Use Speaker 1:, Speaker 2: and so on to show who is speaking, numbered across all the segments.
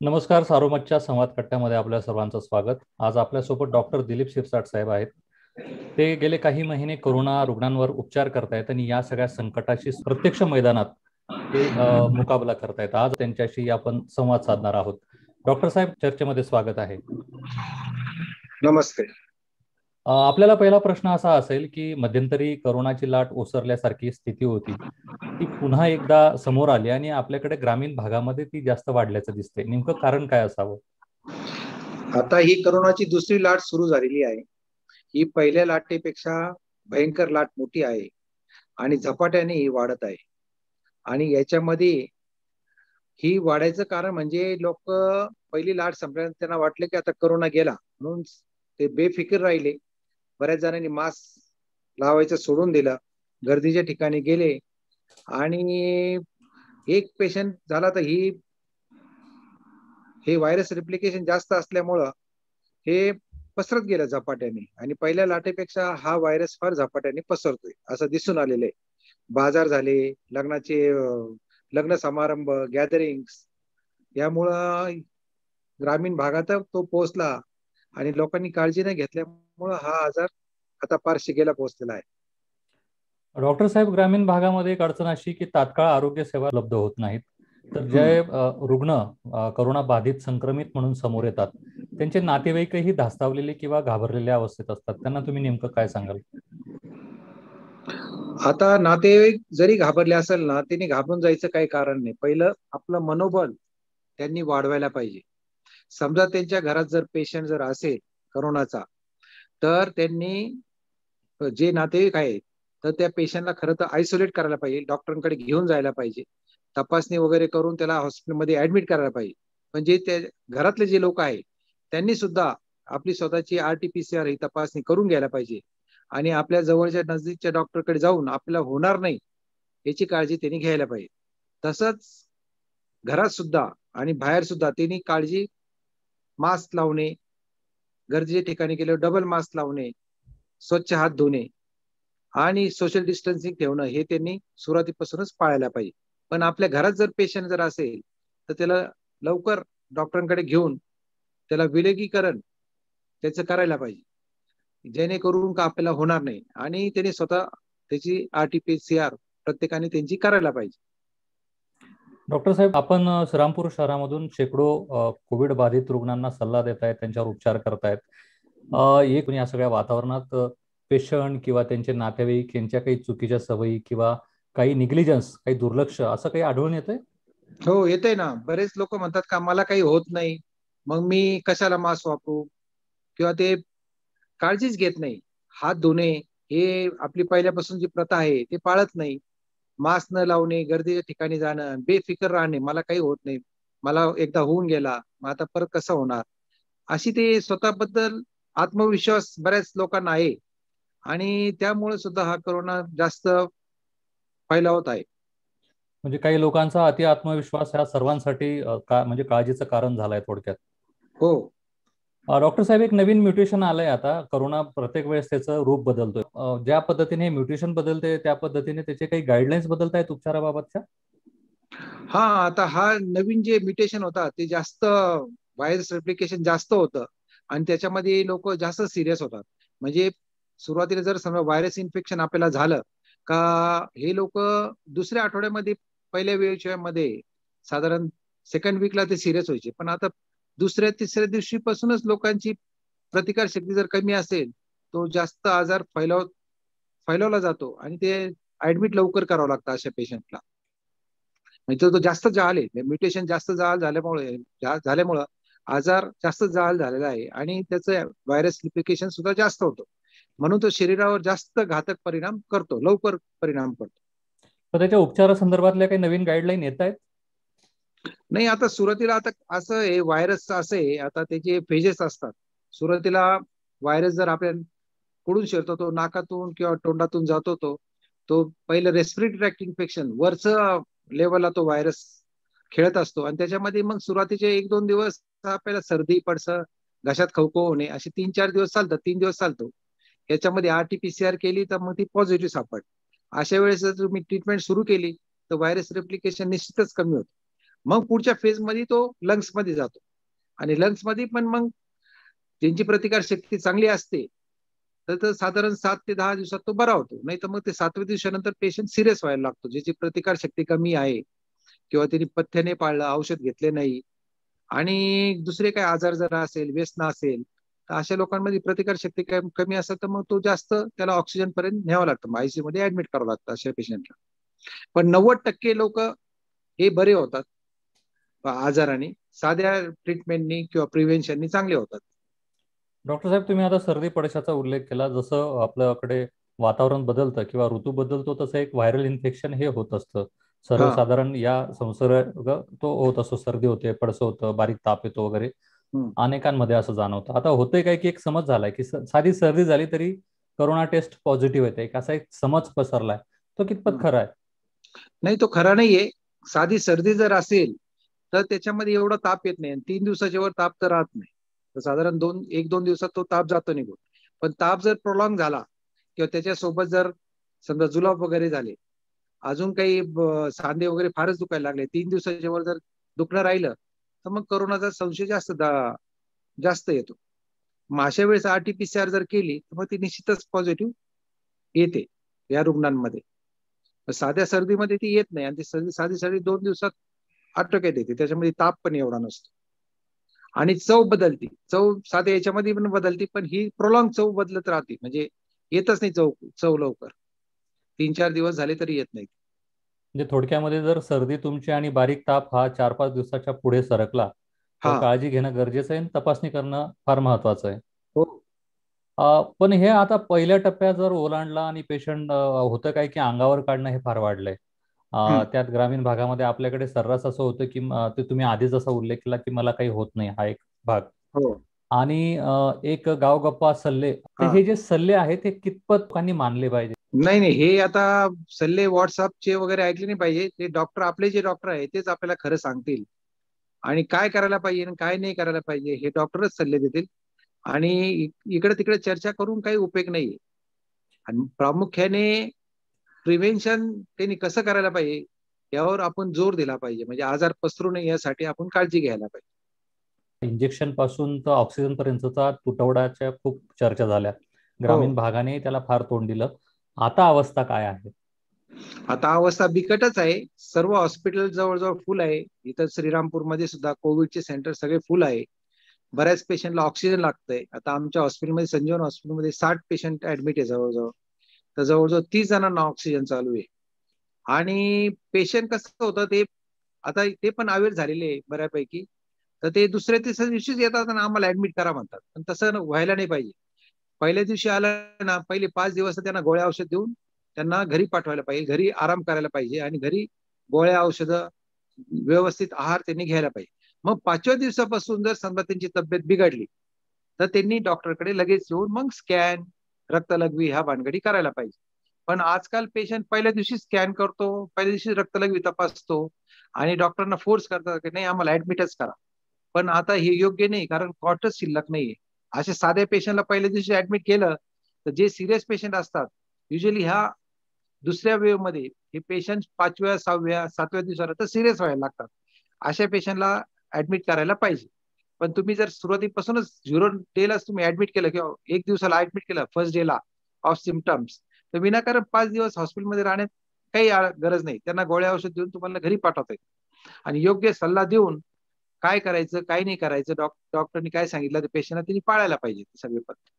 Speaker 1: नमस्कार सारोमतच्या संवाद कट्ट्यामध्ये आपल्या सर्वांचं स्वागत. आज आपल्यासोबत डॉक्टर दिलीप शिरसाट साहेब आहेत. ते गेले काही महिने कोरोना रुग्णांवर उपचार करतायत आणि या सगळ्या संकटाशी प्रत्यक्ष मैदानात ते मुकाबला करतायत. आज त्यांच्याशी आपण संवाद साधणार आहोत. डॉक्टर साहेब चर्चेमध्ये स्वागत आहे.
Speaker 2: नमस्ते.
Speaker 1: आपल्याला पहिला प्रश्न असा असेल की मध्यंतरी करोनाची लाट ओसरल्यासारखी स्थिती होती. ती पुन्हा एकदा समोर आली आणि आपल्याकडे ग्रामीण भागामध्ये ती जास्त वाढल्याचं दिसते नेमकं कारण काय असावं?
Speaker 2: आता ही करोनाची दुसरी लाट सुरू झालेली आहे. ही पहिल्या लाटेपेक्षा भयंकर लाट मोठी आहे आणि झपाट्याने ही वाढत आहे. आणि याच्यामध्ये ही वाढायचं कारण म्हणजे लोक पहिली लाट संपल्यानंतर त्यांना वाटलं की आता करोना गेला. म्हणून ते बेफिकीर राहिले. बऱ्याच जणांनी मास्क लावायचं सोडून दिलं. गर्दीच्या ठिकाणी गेले आणि एक पेशंट झाला तर ही हे व्हायरस रिप्लिकेशन जास्त असल्यामुळं हे पसरत गेलं झपाट्याने. आणि पहिल्या लाटेपेक्षा हा व्हायरस फार झपाट्याने पसरतोय असं दिसून आलेलं आहे. बाजार झाले लग्नाचे लग्न समारंभ गॅदरिंग यामुळं ग्रामीण भागात तो पोहोचला आणि लोकांनी काळजी न घेतल्यामुळं हा आजार आता फार शिगेला पोहोचलेला आहे.
Speaker 1: डॉक्टर साहेब ग्रामीण भागामध्ये एक अडचण अशी की तात्काळ आरोग्य सेवा उपलब्ध होत नाहीत. तर जे रुग्ण करोना बाधित संक्रमित म्हणून समोर येतात त्यांचे नातेवाईकही धास्तावलेले किंवा घाबरलेल्या अवस्थेत असतात. त्यांना तुम्ही नेमकं काय सांगाल?
Speaker 2: आता नातेवाईक जरी घाबरले असेल ना त्यांनी घाबरून जायचं काही कारण नाही. पहिलं आपलं मनोबल त्यांनी वाढवायला पाहिजे. समजा त्यांच्या घरात जर पेशंट जर असेल करोनाचा तर त्यांनी जे नातेवाईक आहेत तर त्या पेशंटला खरं तर आयसोलेट करायला पाहिजे डॉक्टरांकडे घेऊन जायला पाहिजे. तपासणी वगैरे करून त्याला हॉस्पिटलमध्ये ऍडमिट करायला पाहिजे. म्हणजे त्या घरातले जे लोक आहेत त्यांनी सुद्धा आपली स्वतःची R T P C R ही तपासणी करून घ्यायला पाहिजे. आणि आपल्या जवळच्या नजदीकच्या डॉक्टरकडे जाऊन आपल्याला होणार नाही याची काळजी त्यांनी घ्यायला पाहिजे. तसंच घरात सुद्धा आणि बाहेर सुद्धा त्यांनी काळजी मास्क लावणे गरजेच्या ठिकाणी गेल्यावर डबल मास्क लावणे स्वच्छ हात धुणे आणि सोशल डिस्टन्सिंग ठेवणं हे त्यांनी सुरुवातीपासूनच पाळायला पाहिजे. पण आपल्या घरात जर पेशंट जर असेल तर त्याला लवकर डॉक्टरांकडे घेऊन त्याला विलगीकरण त्याचं करायला पाहिजे. जेणेकरून का आपल्याला होणार नाही? आणि त्याने स्वतः त्याची R T P C R प्रत्येकाने त्यांची करायला पाहिजे.
Speaker 1: डॉक्टर साहेब आपण श्रीरामपूर शहरामधून शेकडो कोविड बाधित रुग्णांना सल्ला देत आहेत त्यांच्यावर उपचार करतायत. एक या सगळ्या वातावरणात पेशंट किंवा त्यांचे नातेवाईक यांच्या काही चुकीच्या सवयी किंवा काही निग्लिजन्स काही दुर्लक्ष असं काही आढळून येतंय?
Speaker 2: हो येतंय ना. बरेच लोक म्हणतात का मला काही होत नाही. मग मी कशाला मास्क वापरू? किंवा ते काळजीच घेत नाही. हात धुणे हे आपली पहिल्यापासून जी प्रथा आहे ते पाळत नाही. मास्क न लावणे गर्दीच्या ठिकाणी जाणं बेफिकर राहणे मला काही होत नाही. मला एकदा होऊन गेला मग आता परत कसं होणार? अशी ते स्वतःबद्दल आत्मविश्वास बऱ्याच लोकांना आहे. आणि त्यामुळे सुद्धा हा करोना जास्त फैलावत आहे.
Speaker 1: म्हणजे काही लोकांचा अति आत्मविश्वास ह्या सर्वांसाठी का म्हणजे काळजीचं कारण झालंय थोडक्यात.
Speaker 2: हो.
Speaker 1: डॉक्टर साहेब एक नवीन म्युटेशन आलंय आता. करोना प्रत्येक वेळेस त्याचं रूप बदलतोय. ज्या पद्धतीने म्युटेशन बदलते त्या पद्धतीने त्याचे काही गाईडलाईन्स बदलत आहेत उपचाराबाबतच्या?
Speaker 2: हा आता हा नवीन जे म्युटेशन होता ते जास्त व्हायरस रेप्लिकेशन जास्त होतं. आणि त्याच्यामध्ये लोक जास्त सिरियस होतात. म्हणजे सुरुवातीला जर समजा व्हायरस इन्फेक्शन आपल्याला झालं का हे लोक दुसऱ्या आठवड्यामध्ये पहिल्या वेळच्या मध्ये साधारण सेकंड वीकला ते सिरियस व्हायचे. पण आता दुसऱ्या तिसऱ्या दिवशीपासूनच लोकांची प्रतिकार शक्ती जर कमी असेल तो जास्त आजार फैलाव फैलावला जातो आणि ते ऍडमिट लवकर करावं लागतं अशा पेशंटला म्हणजे तो जास्त जहाल आहे. म्हणजे म्युटेशन जास्त जहाल झाल्यामुळे झाल्यामुळं आजार जास्त जहाल झालेला आहे आणि त्याचं व्हायरस लिफिकेशन सुद्धा जास्त होतं. म्हणून तो शरीरावर जास्त घातक परिणाम करतो लवकर परिणाम करतो.
Speaker 1: तर त्याच्या उपचारासंदर्भातल्या काही नवीन गाईडलाईन येत आहेत?
Speaker 2: नाही आता सुरुवातीला आता असं आहे व्हायरस असं आहे आता त्याचे फेजेस असतात सुरुवातीला व्हायरस जर आपल्या कुडून शिरतो तो नाकातून किंवा तोंडातून जातो तो तो पहिलं रेस्पिरेटरी ट्रॅक्ट इन्फेक्शन वरच लेवलला तो व्हायरस खेळत असतो. आणि त्याच्यामध्ये मग सुरुवातीचे एक दोन दिवस आपल्याला सर्दी पडस घशात खवखो होणे असे तीन चार दिवस चालतात तीन दिवस चालतो. याच्यामध्ये R T P C R केली तर मग ती पॉझिटिव्ह सापड अशा वेळेस जर तुम्ही ट्रीटमेंट सुरू केली तर व्हायरस रेप्लिकेशन निश्चितच कमी होतं. मग पुढच्या फेजमध्ये तो लंग्समध्ये जातो. आणि लंग्समध्ये पण मग ज्यांची प्रतिकार शक्ती चांगली असते. तर साधारण सात ते दहा दिवसात तो बरा होतो. नाही तर मग ते सातव्या दिवसानंतर पेशंट सिरियस व्हायला लागतो. ज्याची प्रतिकार शक्ती कमी आहे किंवा त्यांनी पथ्याने पाळलं औषध घेतले नाही आणि दुसरे काय आजार जर असेल व्यसन असेल तर अशा लोकांमध्ये प्रतिकार शक्ती कमी असेल तर मग तो जास्त त्याला ऑक्सिजन पर्यंत न्यावं लागतं. आयसीयू मध्ये ऍडमिट करावं लागतं अशा पेशंटला पण नव्वद टक्के लोक हे बरे होतात. आजाराने साध्या ट्रीटमेंटनी किंवा प्रिव्हेन्शननी चांगले होतात.
Speaker 1: डॉक्टर साहेब तुम्ही आता सर्दी पडशाचा उल्लेख केला. जसं आपल्याकडे वातावरण बदलतं किंवा ऋतू बदलतो तसं एक व्हायरल इन्फेक्शन हे होत असतं. सर्वसाधारण या संसर्ग तो होत असतो. सर्दी होते पडसं होतं बारीक ताप येतो वगैरे. अनेकांमध्ये असं जाणवतं. आता होतंय काय की एक समज झालाय की साधी सर्दी झाली तरी करोना टेस्ट पॉझिटिव्ह येते. असा एक समज पसरलाय. तो कितपत खरा आहे?
Speaker 2: नाही तो खरा नाहीये. साधी सर्दी जर असेल तर त्याच्यामध्ये एवढा ताप येत नाही तीन दिवसाच्या वर ताप तर राहत नाही. तर साधारण दोन एक दोन दिवसात तो ताप जातो निघून. पण ताप जर प्रोलॉंग झाला किंवा त्याच्यासोबत जर समजा जुलाब वगैरे झाले अजून काही सांधे वगैरे फारच दुखायला लागले तीन दिवसाच्या वर जर दुखणं राहिलं तर मग करोनाचा संशय जास्त जास्त येतो. मग अशा वेळेस R T P C R जर केली तर मग ती निश्चितच पॉझिटिव्ह येते या रुग्णांमध्ये. साध्या सर्दीमध्ये ती येत नाही आणि ती सर्दी साधी सर्दी दोन दिवसात आटोक्यात येते. त्याच्यामध्ये ताप पण एवढा नसतो. आणि चव बदलती. चव साध्या याच्यामध्ये पण बदलती पण ही प्रोलॉंग चव बदलत राहते. म्हणजे येतच नाही चव चव लवकर. तीन चार दिवस झाले तरी येत नाही.
Speaker 1: म्हणजे थोडक्यामध्ये जर सर्दी तुमची आणि बारीक ताप हा चार पाच दिवसाच्या पुढे सरकला तर काळजी घेणं गरजेचं आहे तपासणी करणं फार महत्वाचं आहे.
Speaker 2: हो.
Speaker 1: पण हे आता पहिल्या टप्प्यात जर ओलांडला आणि पेशंट होतं काय की अंगावर काढणं हे फार वाढलंय. त्यात ग्रामीण भागामध्ये आपल्याकडे सर्रास असं होतं की ते तुम्ही आधीच असा उल्लेख केला की मला काही होत नाही हा एक भाग.
Speaker 2: हो.
Speaker 1: आणि एक गावगप्पा सल्ले हे. जे सल्ले आहेत ते कितपत लोकांनी मानले पाहिजे?
Speaker 2: नाही नाही हे आता सल्ले व्हॉट्सअपचे वगैरे ऐकले नाही पाहिजे. ते डॉक्टर आपले जे डॉक्टर आहे तेच आपल्याला खरं सांगतील. आणि काय करायला पाहिजे आणि काय नाही करायला पाहिजे हे डॉक्टरच सल्ले देतील. आणि इकडे तिकडे चर्चा करून काही उपयोग नाहीये. आणि प्रामुख्याने प्रिव्हेन्शन त्यांनी कसं करायला पाहिजे यावर आपण जोर दिला पाहिजे. म्हणजे आजार पसरू नये यासाठी आपण काळजी घ्यायला पाहिजे.
Speaker 1: इंजेक्शनपासून तर ऑक्सिजन पर्यंतचा तुटवड्याच्या खूप चर्चा झाल्या. ग्रामीण भागाने त्याला फार तोंड दिलं. आता अवस्था काय आहे?
Speaker 2: आता अवस्था बिकटच आहे. सर्व हॉस्पिटल जवळजवळ फुल आहे. इथं श्रीरामपूरमध्ये सुद्धा कोविडचे सेंटर सगळे फुल आहे. बऱ्याच पेशंटला ऑक्सिजन लागतंय. आता आमच्या हॉस्पिटलमध्ये संजीवन हॉस्पिटलमध्ये साठ पेशंट ऍडमिट आहे जवळजवळ. तर जवळजवळ तीस जणांना ऑक्सिजन चालू आहे. आणि पेशंट कसं होतं ते आता ते पण अवेअर झालेले बऱ्यापैकी. तर ते दुसऱ्या तिसऱ्या दिवशीच येतात आणि आम्हाला ऍडमिट करा म्हणतात. पण तसं व्हायला नाही पाहिजे. पहिल्या दिवशी आलं ना पहिले पाच दिवस त्यांना गोळ्या औषध देऊन त्यांना घरी पाठवायला पाहिजे. घरी आराम करायला पाहिजे आणि घरी गोळ्या औषधं व्यवस्थित आहार त्यांनी घ्यायला पाहिजे. मग पाचव्या दिवसापासून जर समजा त्यांची तब्येत बिघडली तर त्यांनी डॉक्टरकडे लगेच येऊन मग स्कॅन रक्तलघवी ह्या भानगडी करायला पाहिजे. पण आजकाल पेशंट पहिल्या दिवशी स्कॅन करतो पहिल्या दिवशी रक्तलघवी तपासतो आणि डॉक्टरांना फोर्स करतात की नाही आम्हाला ऍडमिटच करा. पण आता हे योग्य नाही कारण कॉटच शिल्लक नाहीये. असे साध्या पेशंटला पहिल्या दिवशी ऍडमिट केलं तर जे सिरियस पेशंट असतात युजली ह्या दुसऱ्या वेवमध्ये हे पेशंट पाचव्या सहाव्या सातव्या दिवसाला तर सिरियस व्हायला लागतात. अशा पेशंटला ऍडमिट करायला पाहिजे. पण तुम्ही जर सुरुवातीपासूनच झिरो डेलाच तुम्ही ऍडमिट केलं किंवा एक दिवसाला ऍडमिट केलं फर्स्ट डेला ऑफ सिमटम्स तर विनाकारण पाच दिवस हॉस्पिटलमध्ये राहण्यात काही गरज नाही. त्यांना गोळ्या औषध देऊन तुम्हाला घरी पाठवता येईल. आणि योग्य सल्ला देऊन काय करायचं काय नाही करायचं डॉक्टरनी काय सांगितलं ते पेशंटला त्यांनी पाळायला पाहिजे सगळे पद्धत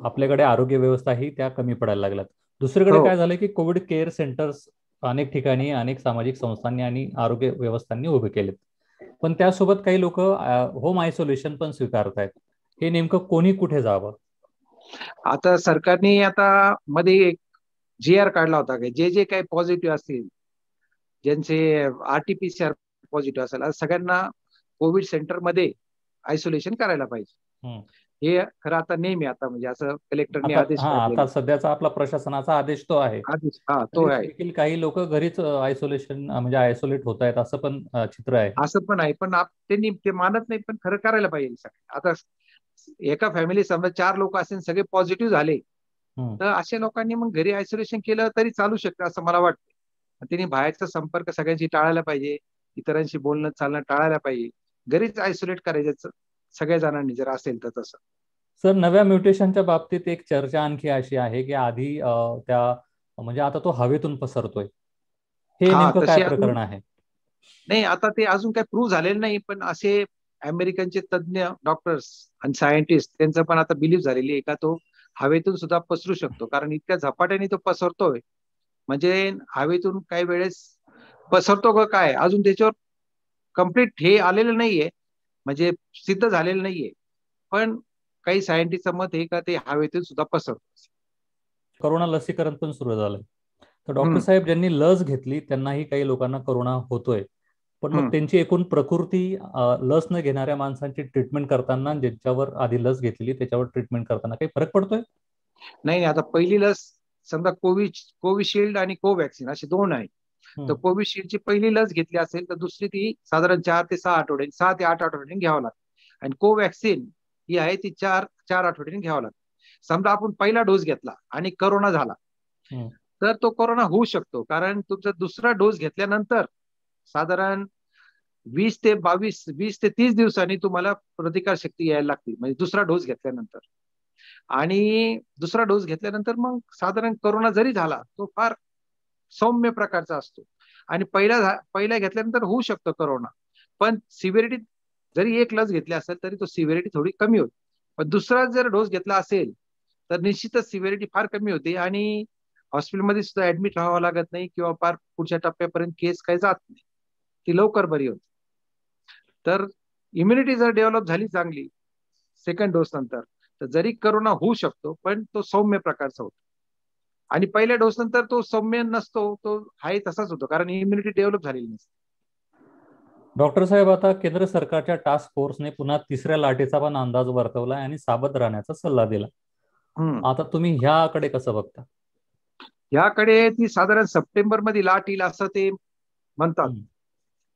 Speaker 1: आपल्याकडे आरोग्य व्यवस्था ही त्या कमी पडायला लागल्यात. दुसरीकडे काय झालं की कोविड केअर सेंटर्स अनेक ठिकाणी अनेक सामाजिक संस्थांनी आणि आरोग्य व्यवस्थांनी उभे केलेत. पण त्यासोबत काही लोक होम आयसोलेशन पण स्वीकारतायत. हे नेमकं कोणी कुठे जावं?
Speaker 2: आता सरकारने आता मध्ये एक जी आर काढला होता की जे जे काही पॉझिटिव्ह असतील ज्यांचे आरटीपीसीआर पॉझिटिव्ह असेल सगळ्यांना कोविड सेंटरमध्ये आयसोलेशन करायला पाहिजे. हे खरं आता नेहमी आता म्हणजे असं कलेक्टरने आदेश
Speaker 1: आता सध्याचा आपला प्रशासनाचा आदेश तो आहे.
Speaker 2: आदेश हा तो आहे.
Speaker 1: काही लोक घरीच आयसोलेशन म्हणजे आयसोलेट होत आहेत असं पण चित्र आहे.
Speaker 2: असं पण आहे पण त्यांनी ते मानत नाही पण खरं करायला पाहिजे आता एका फॅमिली समजा चार लोक असेल सगळे पॉझिटिव्ह झाले तर अशा लोकांनी मग घरी आयसोलेशन केलं तरी चालू शकतं असं मला वाटतं. त्यांनी बाहेरचा संपर्क सगळ्यांशी टाळायला पाहिजे इतरांशी बोलणं चालणं टाळायला पाहिजे. घरीच आयसोलेट करायचं. सगळ्या जणांनी जर असेल तर तसं.
Speaker 1: सर नव्या म्युटेशनच्या बाबतीत एक चर्चा आणखी अशी आहे की आधी त्या म्हणजे आता तो हवेतून पसरतोय. हे काय प्रकरण आहे?
Speaker 2: नाही आता ते अजून काही प्रूव्ह झालेलं नाही पण असे अमेरिकनचे तज्ज्ञ डॉक्टर्स आणि सायंटिस्ट त्यांचं पण आता बिलीव्ह झालेली आहे का तो हवेतून सुद्धा पसरू शकतो. कारण इतक्या झपाट्याने तो पसरतोय. म्हणजे हवेतून काही वेळेस पसरतो का काय? अजून त्याच्यावर कंप्लीट हे आलेलं नाहीये. म्हणजे सिद्ध झालेलं नाहीये. पण काही सायंटिस्टचं मत आहे का ते हवेतून सुद्धा पसरतो
Speaker 1: करोना लसीकरण पण सुरू झालंय. तर डॉक्टर साहेब ज्यांनी लस घेतली त्यांनाही काही लोकांना करोना होतोय. पण मग त्यांची एकूण प्रकृती लस न घेणाऱ्या माणसांची ट्रीटमेंट करताना ज्यांच्यावर आधी लस घेतलेली त्याच्यावर ट्रीटमेंट करताना काही फरक पडतोय?
Speaker 2: नाही आता पहिली लस समजा कोविड कोविशिल्ड आणि कोवॅक्सिन असे दोन आहे तर कोविशिल्डची पहिली लस घेतली असेल तर दुसरी ती साधारण चार ते सहा आठवडे सहा ते आठ आठवड्यांनी घ्यावं लागतं. आणि कोवॅक्सिन ही आहे ती चार चार आठवड्यांनी घ्यावं लागतं. समजा आपण पहिला डोस घेतला आणि करोना झाला तर तो कोरोना होऊ शकतो. कारण तुमचा दुसरा डोस घेतल्यानंतर साधारण वीस ते बावीस वीस ते तीस दिवसांनी तुम्हाला प्रतिकार शक्ती यायला लागते. म्हणजे दुसरा डोस घेतल्यानंतर. आणि दुसरा डोस घेतल्यानंतर मग साधारण करोना जरी झाला तो फार सौम्य प्रकारचा असतो. आणि पहिला पहिला घेतल्यानंतर होऊ शकतो करोना पण सिव्हिरिटी जरी एक लस घेतली असेल तरी तो सिव्हिरिटी थोडी कमी होती पण दुसरा जर डोस घेतला असेल तर निश्चितच सिव्हिरिटी फार कमी होते. आणि हॉस्पिटलमध्ये सुद्धा ऍडमिट राहावं लागत नाही किंवा फार पुढच्या टप्प्यापर्यंत केस काही जात नाही. ती लवकर बरी होते. तर इम्युनिटी जर डेव्हलप झाली चांगली सेकंड डोस नंतर तर जरी करोना होऊ शकतो पण तो सौम्य प्रकारचा होतो. आणि पहिल्या डोस नंतर तो सौम्य नसतो तो हाही तसाच होतो कारण इम्युनिटी डेव्हलप झालेली नसते.
Speaker 1: डॉक्टर साहेब आता केंद्र सरकारच्या टास्क फोर्सने पुन्हा तिसऱ्या लाटेचा पण अंदाज वर्तवला आणि सावध राहण्याचा सल्ला दिला. आता तुम्ही ह्याकडे कसं बघता?
Speaker 2: ह्याकडे ती साधारण सप्टेंबरमध्ये लाट येईल असं ते म्हणतात.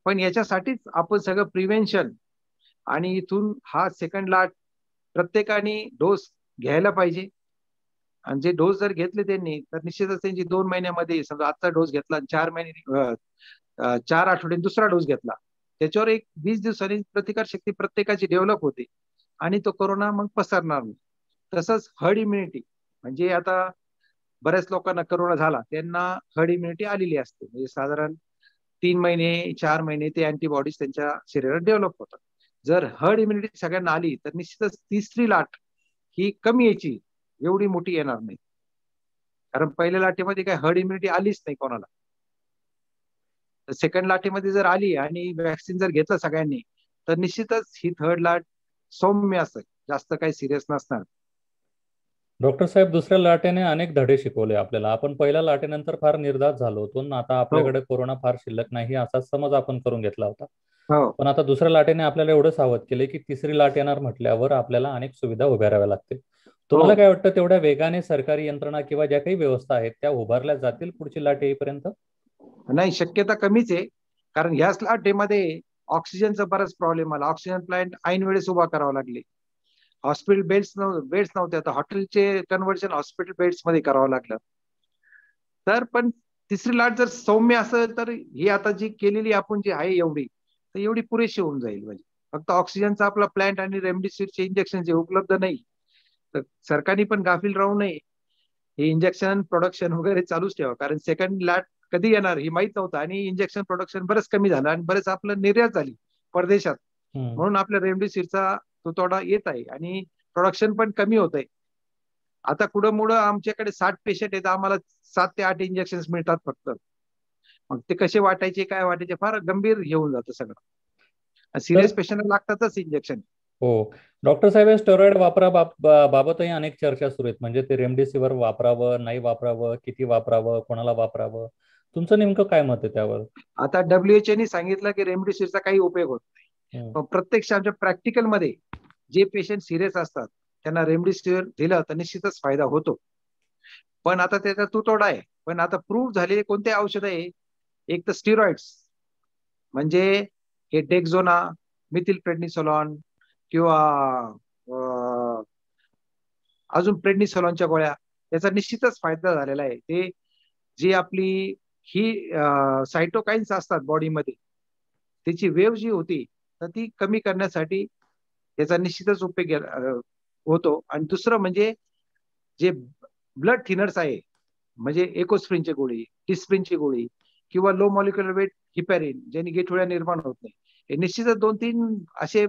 Speaker 2: पण याच्यासाठीच आपण सगळं प्रिव्हेन्शन आणि इथून हा सेकंड लाट प्रत्येकाने डोस घ्यायला पाहिजे. आणि जे डोस जर घेतले त्यांनी तर निश्चितच त्यांची दोन महिन्यामध्ये समजा आजचा डोस घेतला चार महिने चार आठवडे दुसरा डोस घेतला. त्याच्यावर एक वीस दिवसांनी प्रतिकार शक्ती प्रत्येकाची डेव्हलप होते. आणि तो कोरोना मग पसरणार नाही. तसंच हर्ड इम्युनिटी म्हणजे आता बऱ्याच लोकांना करोना झाला त्यांना हर्ड इम्युनिटी आलेली असते. म्हणजे साधारण तीन महिने चार महिने ते अँटीबॉडीज त्यांच्या शरीरात डेव्हलप होतात. जर हर्ड इम्युनिटी सगळ्यांना आली तर निश्चितच तिसरी लाट ही कमी यायची. एवढी मोठी येणार नाही. कारण पहिल्या लाटेमध्ये काय हर्ड इम्युनिटी आलीच नाही कोणाला. तर सेकंड लाटेमध्ये जर आली आणि वॅक्सिन जर घेतलं सगळ्यांनी तर निश्चितच ही थर्ड लाट सौम्य असेल. जास्त काही सिरियस नसणार.
Speaker 1: डॉक्टर साहेब दुसऱ्या लाटेने अनेक धडे शिकवले आपल्याला. आपण पहिल्या लाटेनंतर फार निर्धार झालो होतो आता आपल्याकडे कोरोना फार शिल्लक नाही असा समज आपण करून घेतला होता. पण आता दुसऱ्या लाटेने आपल्याला एवढं सावध केले की तिसरी लाट येणार म्हटल्यावर आपल्याला अनेक सुविधा उभाराव्या लागतील. तुम्हाला काय वाटतं तेवढ्या वेगाने सरकारी यंत्रणा किंवा ज्या काही व्यवस्था आहेत त्या उभारल्या जातील पुढची लाट येईपर्यंत?
Speaker 2: नाही शक्यता कमीच आहे. कारण ह्याच लाटेमध्ये ऑक्सिजनचा बराच प्रॉब्लेम आला. ऑक्सिजन प्लांट ऐन वेळेस उभा करावा लागले. हॉस्पिटल बेड्स बेड्स नव्हते. आता हॉटेलचे कन्व्हर्जन हॉस्पिटल बेड्समध्ये करावं लागलं. तर पण तिसरी लाट जर सौम्य असेल तर ही आता जी केलेली आपण जी आहे एवढी तर एवढी पुरेशी होऊन जाईल म्हणजे. फक्त ऑक्सिजनचा आपला प्लांट आणि रेमडेसिवीरचे इंजेक्शन जे उपलब्ध नाही तर सरकारने पण गाफील राहू नये. हे इंजेक्शन प्रोडक्शन वगैरे चालूच ठेवा. कारण सेकंड लाट कधी येणार हे माहीत नव्हतं आणि इंजेक्शन प्रोडक्शन बरंच कमी झालं आणि बरेच आपलं निर्यात झाली परदेशात. म्हणून आपल्या रेमडेसिवीरचा तुटवडा येत आहे आणि प्रोडक्शन पण कमी होत आहे. आता कुठं मुळं आमच्याकडे साठ पेशंट आहेत आम्हाला सात ते आठ इंजेक्शन मिळतात फक्त. मग ते कसे वाटायचे काय वाटायचे फार गंभीर घेऊन जातं सगळं. सिरियस पेशंट लागतातच इंजेक्शन
Speaker 1: हो. डॉक्टर साहेब स्टेरॉइड वापरा बाबतही अनेक चर्चा सुरू आहेत. म्हणजे ते रेमडेसिवीर वापरावं नाही वापरावं किती वापरावं कोणाला वापरावं? तुमचं नेमकं काय मत आहे त्यावर?
Speaker 2: आता डब्ल्यूएचओने सांगितलं की रेमडेसिवीरचा काही उपयोग होत नाही. पण प्रत्यक्ष आमच्या प्रॅक्टिकलमध्ये जे पेशंट सिरियस असतात त्यांना रेमडेसिवीर दिलं तर निश्चितच फायदा होतो. पण आता त्याचा तुटवडा आहे. पण आता प्रूव्ह झालेले कोणते औषध आहे? एक तर स्टिरॉइड्स म्हणजे हे डेक्झोना मिथिल प्रेडनिसोलॉन किंवा अजून प्रेडनिसोलॉनच्या गोळ्या त्याचा निश्चितच फायदा झालेला आहे. ते जी आपली ही सायटोकाईन्स असतात बॉडीमध्ये त्याची वेव जी होती तर ती कमी करण्यासाठी याचा निश्चितच उपयोग होतो. आणि दुसरं म्हणजे जे ब्लड थिनर्स आहे म्हणजे एकोस्प्रिनची गोळी टिस्प्रिनची गोळी किंवा लो मॉलिक्युलर वेट हिपॅरिन ज्यांनी गेठोळ्या निर्माण होत नाही हे निश्चितच दोन तीन असे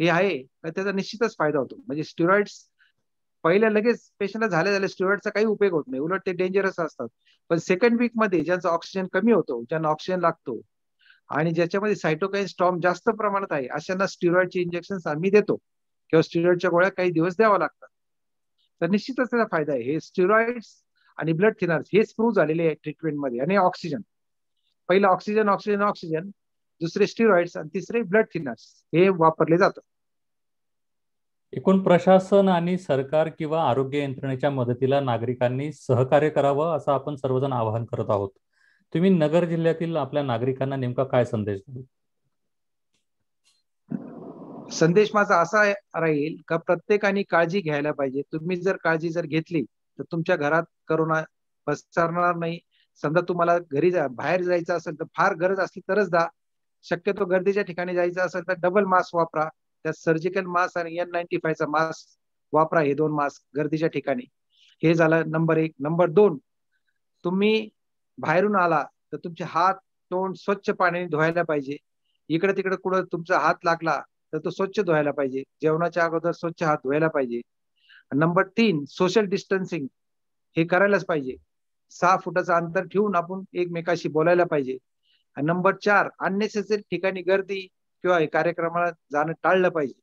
Speaker 2: हे आहे त्याचा निश्चितच फायदा होतो. म्हणजे स्टिरॉइड्स पहिल्या लगेच पेशंटला झाले झाले स्टिरॉइडचा काही उपयोग होत नाही. उलट ते डेंजरस असतात. पण सेकंड वीकमध्ये ज्यांचा ऑक्सिजन कमी होतो ज्यांना ऑक्सिजन लागतो आणि ज्याच्यामध्ये सायटोकाईन स्टॉम जास्त प्रमाणात आहे अशांना स्टिरॉइडचे इंजेक्शन आम्ही देतो. किंवा स्टिरॉइडच्या गोळ्या काही दिवस द्यावा लागतात. तर निश्चितच त्याचा फायदा आहे. हे स्टिरॉइड्स आणि ब्लड थिनर्स हेच प्रूव्ह झालेले आहे ट्रीटमेंटमध्ये आणि ऑक्सिजन पहिलं ऑक्सिजन ऑक्सिजन ऑक्सिजन दुसरे स्टिरॉइड्स आणि तिसरे ब्लड थिनर्स हे वापरले जातात.
Speaker 1: एकूण प्रशासन आणि सरकार किंवा आरोग्य यंत्रणेच्या मदतीला नागरिकांनी सहकार्य करावं असं आपण सर्वजण आवाहन करत आहोत. तुम्ही नगर जिल्ह्यातील आपल्या नागरिकांना नेमका काय संदेश द्याल?
Speaker 2: संदेश माझा असा राहील का प्रत्येकाने काळजी घ्यायला पाहिजे. तुम्ही जर काळजी जर घेतली तर तुमच्या घरात करोना पसरणार नाही. समजा तुम्हाला घरी जा बाहेर जायचं असेल तर फार गरज असली तरच जा. शक्यतो गर्दीच्या ठिकाणी जायचं असेल तर डबल मास्क वापरा. त्यात सर्जिकल मास्क आणि एन नाईन्टी फायचा मास्क वापरा हे दोन मास्क गर्दीच्या ठिकाणी. हे झालं नंबर एक. नंबर दोन तुम्ही बाहेरून आला तर तुमचे हात तोंड स्वच्छ पाण्याने धुवायला पाहिजे. इकडे तिकडे कुठं तुमचा हात लागला तर तो स्वच्छ धुवायला पाहिजे. जेवणाच्या अगोदर स्वच्छ हात धुवायला पाहिजे. नंबर तीन सोशल डिस्टन्सिंग हे करायलाच पाहिजे. सहा फुटाचं अंतर ठेवून आपण एकमेकाशी बोलायला पाहिजे. नंबर चार अननेसेसरी ठिकाणी गर्दी किंवा कार्यक्रमाला जाणं टाळलं पाहिजे.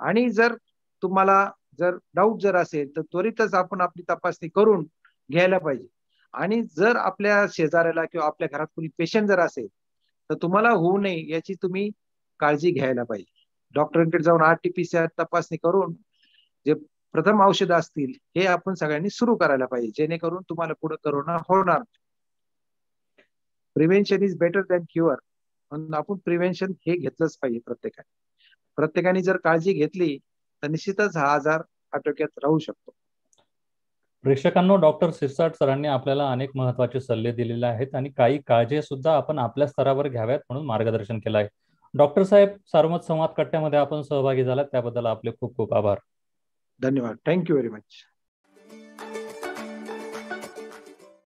Speaker 2: आणि जर तुम्हाला जर डाऊट जर असेल तर त्वरितच आपण आपली तपासणी करून घ्यायला पाहिजे. आणि जर आपल्या शेजाऱ्याला किंवा आपल्या घरात कोणी पेशंट जर असेल तर तुम्हाला होऊ नये याची तुम्ही काळजी घ्यायला पाहिजे. डॉक्टरांकडे जाऊन R T P C R तपासणी करून जे प्रथम औषध असतील हे आपण सगळ्यांनी सुरू करायला पाहिजे जेणेकरून तुम्हाला पुढे करोना होणार prevention is better than cure म्हणून आपण प्रिव्हेन्शन हे घेतलंच पाहिजे प्रत्येकाने. प्रत्येकाने जर काळजी घेतली तर निश्चितच हा आजार आटोक्यात राहू शकतो.
Speaker 1: प्रेक्षकांनो डॉक्टर सिरसाट सरांनी आपल्याला अनेक महत्त्वाचे सल्ले दिलेले आहेत आणि काही काळजी सुद्धा आपण आपल्या स्तरावर घ्याव्यात म्हणून मार्गदर्शन केलं आहे. डॉक्टर साहेब सार्वमत संवाद कट्ट्यामध्ये आपण सहभागी झालात त्याबद्दल आपले खूप खूप आभार.
Speaker 2: धन्यवाद. Thank you very much